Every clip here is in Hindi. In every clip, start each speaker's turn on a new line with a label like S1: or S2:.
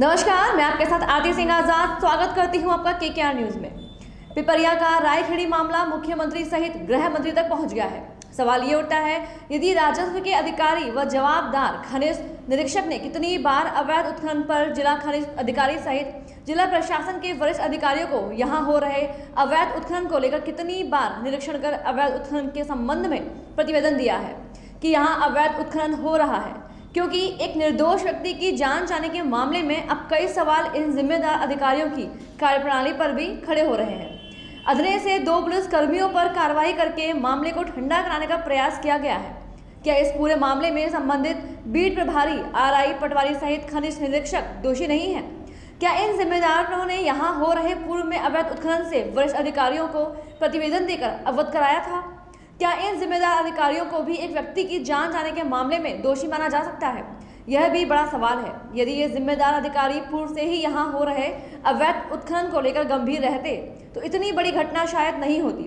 S1: नमस्कार, मैं आपके साथ आरती सिंह आज़ाद। स्वागत करती हूँ आपका के न्यूज़ में। पिपरिया का रायखेड़ी मामला मुख्यमंत्री सहित गृह मंत्री तक पहुँच गया है। सवाल ये उठता है, यदि राजस्व के अधिकारी व जवाबदार खनिज निरीक्षक ने कितनी बार अवैध उत्खनन पर जिला खनिज अधिकारी सहित जिला प्रशासन के वरिष्ठ अधिकारियों को यहाँ हो रहे अवैध उत्खनन को लेकर कितनी बार निरीक्षण कर अवैध उत्खनन के संबंध में प्रतिवेदन दिया है कि यहाँ अवैध उत्खनन हो रहा है? क्योंकि एक निर्दोष व्यक्ति की जान जाने के मामले में अब कई सवाल इन जिम्मेदार अधिकारियों की कार्यप्रणाली पर भी खड़े हो रहे हैं। अधने से दो पुलिस कर्मियों पर कार्रवाई करके मामले को ठंडा कराने का प्रयास किया गया है। क्या इस पूरे मामले में संबंधित बीट प्रभारी आरआई पटवारी सहित खनिज निरीक्षक दोषी नहीं है? क्या इन जिम्मेदारों ने यहाँ हो रहे पूर्व में अवैध उत्खनन से वरिष्ठ अधिकारियों को प्रतिवेदन देकर अवगत कराया था? क्या इन जिम्मेदार अधिकारियों को भी एक व्यक्ति की जान जाने के मामले में दोषी माना जा सकता है? यह भी बड़ा सवाल है। यदि ये जिम्मेदार अधिकारी पूर्व से ही यहाँ हो रहे, अवैध उत्खनन को लेकर गंभीर रहते तो इतनी बड़ी घटना शायद नहीं होती।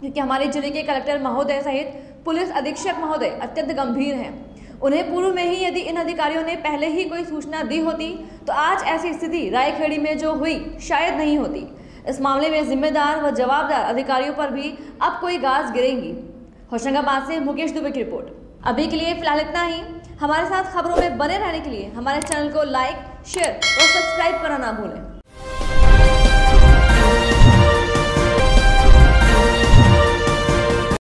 S1: क्योंकि हमारे ज़िले के कलेक्टर महोदय सहित पुलिस अधीक्षक महोदय अत्यंत गंभीर हैं। उन्हें पूर्व में ही यदि इन अधिकारियों ने पहले ही कोई सूचना दी होती तो आज ऐसी स्थिति रायखेड़ी में जो हुई, शायद नहीं होती। इस मामले में जिम्मेदार व जवाबदार अधिकारियों पर भी अब कोई गाज गिरेंगी। होशंगाबाद से मुकेश दुबे की रिपोर्ट। अभी के लिए फ़िलहाल इतना ही। हमारे साथ खबरों में बने रहने के लिए हमारे चैनल को लाइक, शेयर और सब्सक्राइब करना ना भूलें।